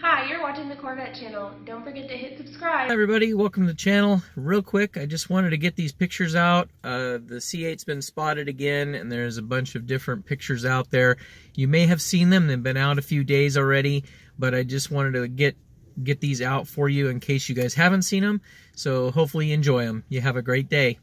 Hi, you're watching the Corvette channel. Don't forget to hit subscribe. Everybody, welcome to the channel. Real quick, I just wanted to get these pictures out. Uh, the C8's been spotted again, and there's a bunch of different pictures out there. You may have seen them, they've been out a few days already, but I just wanted to get get these out for you in case you guys haven't seen them. So hopefully you enjoy them. You have a great day.